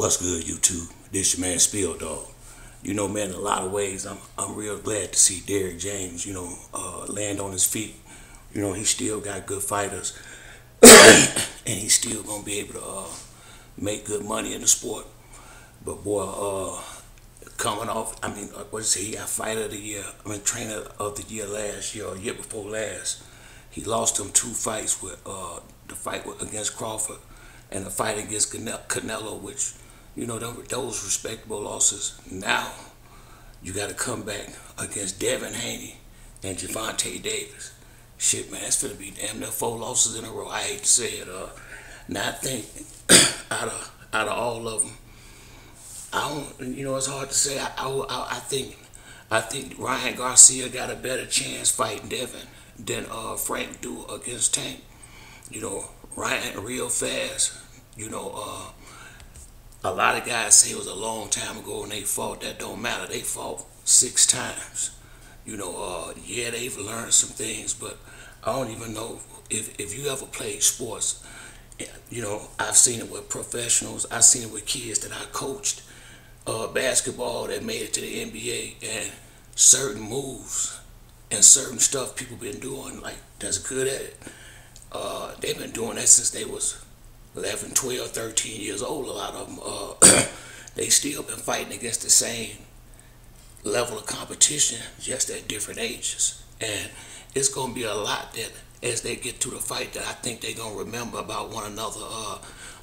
What's good, YouTube? This your man Spill Dog. You know, man, in a lot of ways, I'm I'm real glad to see Derrick James, you know, uh, land on his feet. You know, he still got good fighters, and he's still gonna be able to uh, make good money in the sport. But boy, uh, coming off, I mean, what is he? He got fighter of the year. I mean, trainer of the year last year or year before last. He lost him two fights with uh, the fight against Crawford and the fight against Canelo, which you know those respectable losses. Now you got to come back against Devin Haney and Gervonta Davis. Shit, man, that's gonna be damn near four losses in a row. I hate to say it. Uh, now I think out of out of all of them, I don't. You know, it's hard to say. I I, I think I think Ryan Garcia got a better chance fighting Devin than uh, Frank do against Tank. You know, Ryan real fast. You know, uh, a lot of guys say it was a long time ago when they fought. That don't matter. They fought six times. You know, uh, yeah, they've learned some things, but I don't even know if, if you ever played sports. You know, I've seen it with professionals. I've seen it with kids that I coached uh, basketball that made it to the NBA, and certain moves and certain stuff people been doing like that's good at it. Uh, they've been doing that since they was 11, 12, 13 years old. A lot of them, uh, they still been fighting against the same level of competition, just at different ages. And it's gonna be a lot that as they get to the fight that I think they're gonna remember about one another. Uh,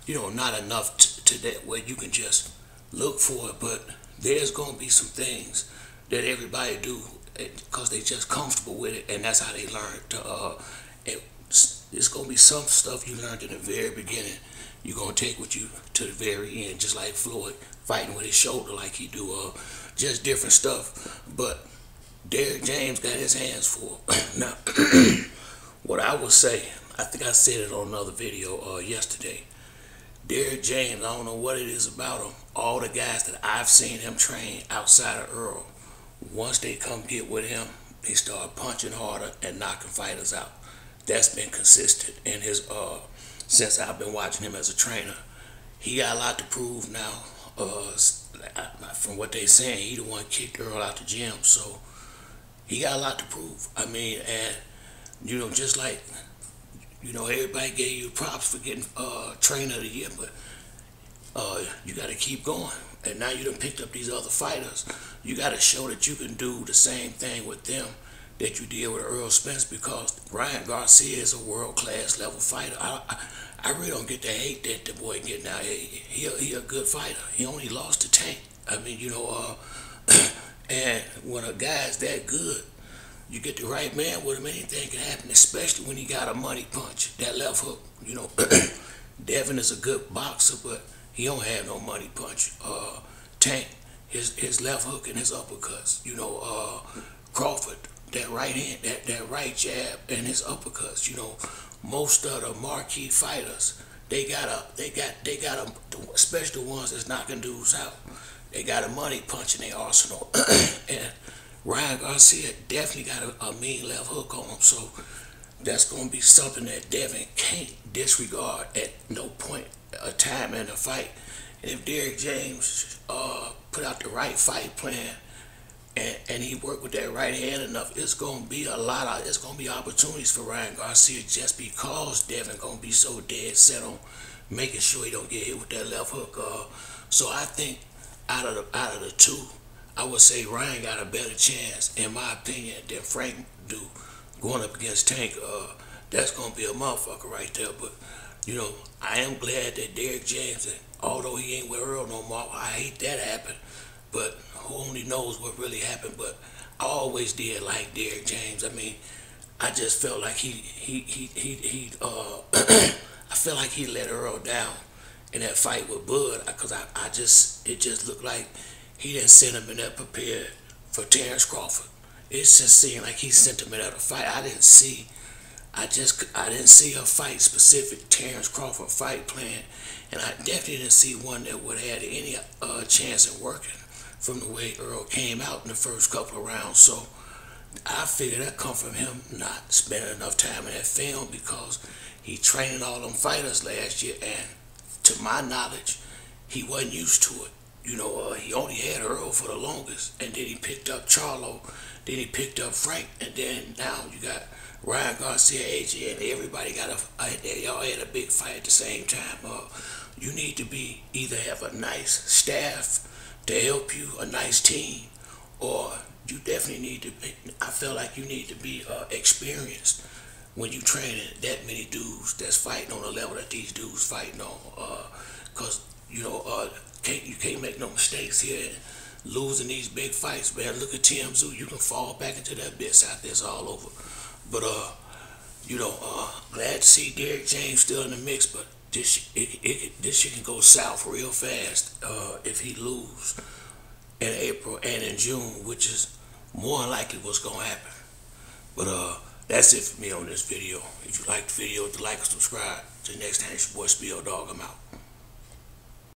you know, not enough to, to that where you can just look for it, but there's gonna be some things that everybody do because they just comfortable with it, and that's how they learn to. Uh, it's gonna be some stuff you learned in the very beginning. You're gonna take with you to the very end, just like Floyd fighting with his shoulder, like he do. Uh, just different stuff. But Derrick James got his hands full. now, what I would say, I think I said it on another video uh, yesterday. Derrick James, I don't know what it is about him. All the guys that I've seen him train outside of Errol, once they come get with him, they start punching harder and knocking fighters out. That's been consistent in his uh since I've been watching him as a trainer. He got a lot to prove now. Uh, from what they saying, he the one kicked Errol out the gym, so he got a lot to prove. I mean, and you know, just like you know, everybody gave you props for getting uh, trainer of the year, but uh, you got to keep going. And now you done picked up these other fighters. You got to show that you can do the same thing with them that you did with Errol Spence because Ryan Garcia is a world class level fighter. I, I, I, really don't get the hate that the boy getting out. He, he, he a good fighter. He only lost to Tank. I mean, you know, uh, and when a guy's that good, you get the right man with him, anything can happen, especially when he got a money punch, that left hook. You know, Devin is a good boxer, but he don't have no money punch. Uh, Tank, his his left hook and his uppercuts. You know, uh, Crawford, that right hand, that, that right jab and his uppercuts. You know, most of the marquee fighters, they got a, they got, they got a, especially the ones that's knocking dudes out. They got a money punch in their arsenal, and Ryan Garcia definitely got a, a mean left hook on him. So that's gonna be something that Devin can't disregard at no point a time in the fight. And if Derrick James uh, put out the right fight plan and, and he worked with that right hand enough, it's gonna be a lot of it's gonna be opportunities for Ryan Garcia just because Devin gonna be so dead set on making sure he don't get hit with that left hook. Uh, so I think out of the out of the two, I would say Ryan got a better chance, in my opinion, than Frank do going up against Tank. Uh, that's gonna be a motherfucker right there. But you know, I am glad that Derrick James, although he ain't with Errol no more, I hate that happened. But who only knows what really happened? But I always did like Derrick James. I mean, I just felt like he he he he, he uh, I felt like he let Errol down in that fight with Bud because I, I just it just looked like he didn't send him in there prepared for Terence Crawford. It just seemed like he sent him in there to fight. I didn't see I just I didn't see a fight specific Terence Crawford fight plan, and I definitely didn't see one that would have had any uh, chance of working from the way Errol came out in the first couple of rounds. So I figured that come from him not spending enough time in that film because he trained all them fighters last year, and to my knowledge, he wasn't used to it. You know, uh, he only had Errol for the longest, and then he picked up Charlo, then he picked up Frank, and then now you got Ryan Garcia, AJ, and everybody got a, y'all had a big fight at the same time. Uh, you need to be either have a nice staff to help you, a nice team, or you definitely need to be, I feel like you need to be uh, experienced when you training that many dudes that's fighting on the level that these dudes fighting on. Uh, Cause you know, uh, can't you can't make no mistakes here. Losing these big fights, man. Look at Tim Tszyu. You can fall back into that bitch out there. All over. But uh, you know, uh, glad to see Derrick James still in the mix. But this it, it, this shit can go south real fast uh, if he lose in April and in June, which is more likely what's gonna happen. But uh, that's it for me on this video. If you like the video, like and subscribe. Till next time, it's your boy Spill Dog. I'm out.